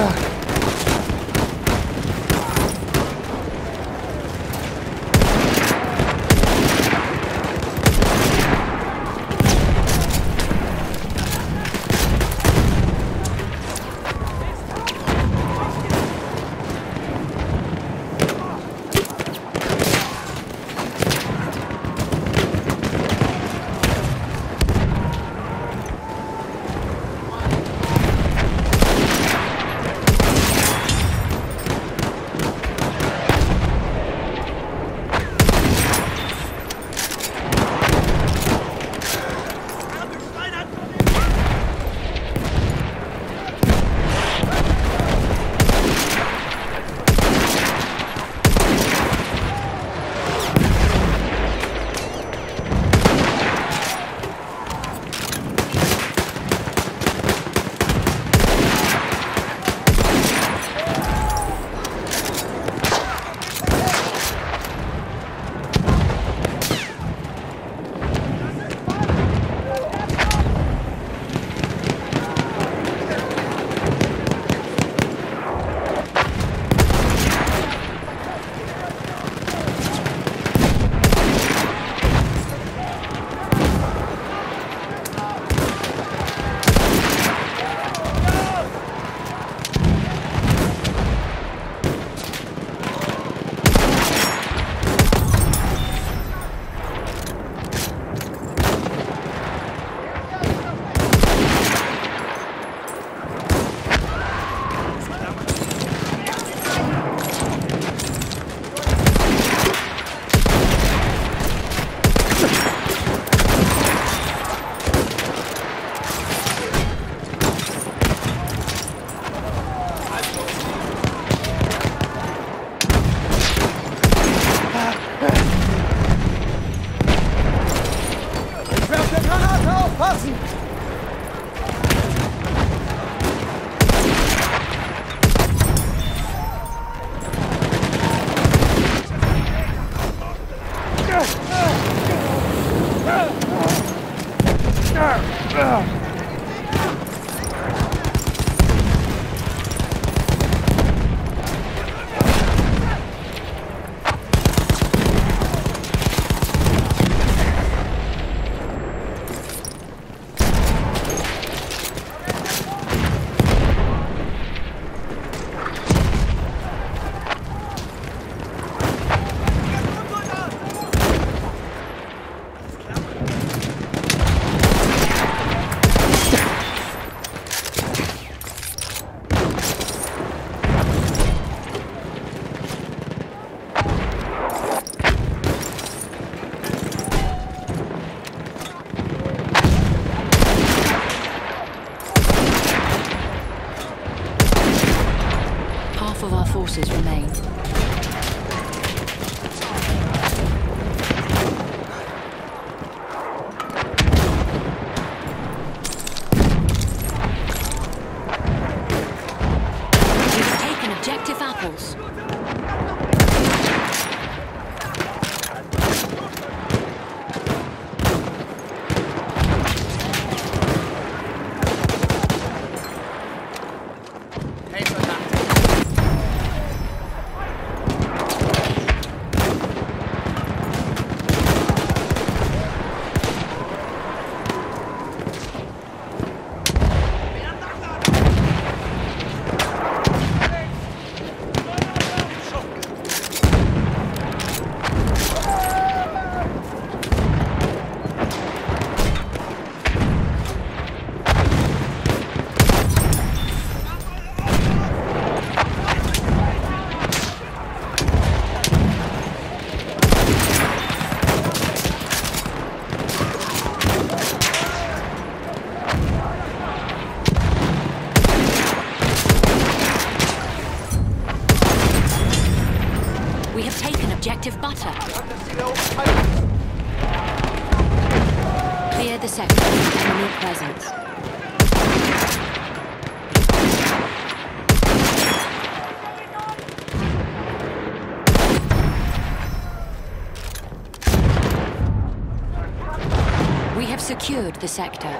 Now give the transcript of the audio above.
Ugh. Ah! Half of our forces remain. We have taken objective apples. We have butter. Clear the sector enemy presence. We have secured the sector.